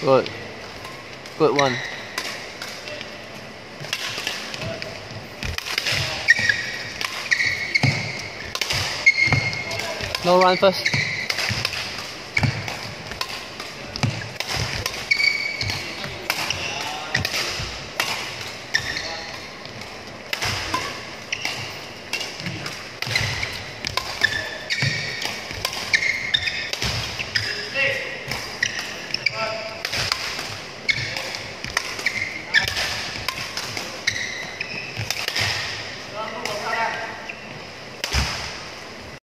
Good. Good one. No run first.